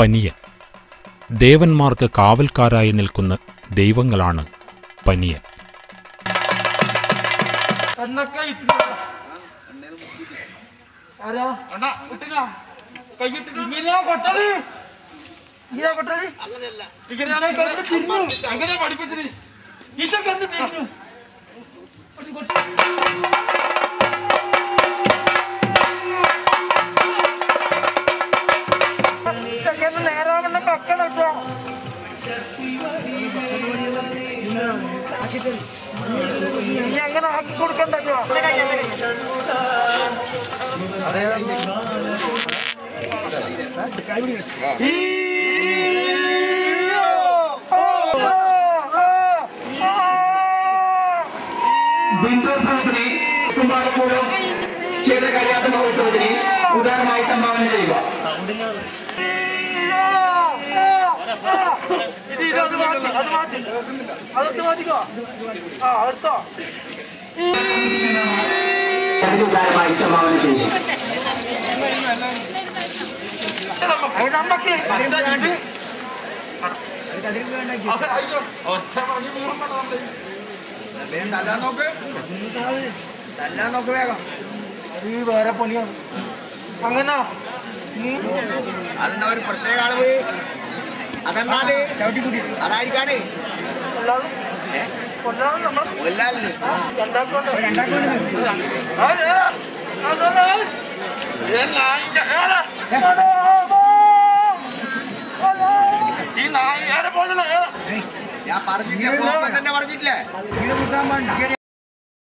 Banyan. ദേവന്മാർക്ക് കാവൽക്കാരായി നിൽക്കുന്ന ദൈവങ്ങളാണ് banyan. അങ്ങനെയല്ല ഇട്ടില്ല ആരാ? അണ്ണാ ഇട്ടില്ല. കൈയിട്ടിട്ട് ഇനി അങ്ങനെ ആക്കി കൊടുക്കണ്ടല്ലോ ബിന്ദുഭവത്തിന് കുമാരപൂരം ചെയ്ത കഴിയാത്ത മഹോത്സവത്തിന് ഉദാരമായി സംഭാവന ചെയ്യുക. അത് മാറ്റി അത് മാറ്റി. അതൊക്കെ മാറ്റിക്കോ. ആ ഒറ്റ മണി മൂന്ന് ഈ വേറെ പണിയാണ്. അങ്ങനെ അതിന്റെ ഒരു പ്രത്യേക അളവ്. ചവിട്ടിക്കുട്ടി. അതായിരിക്കാണേ. ഈ നായി പോലുള്ള ഏടാ ഞാൻ പറഞ്ഞിട്ടില്ല. തന്നെ പറഞ്ഞിട്ടില്ലേ.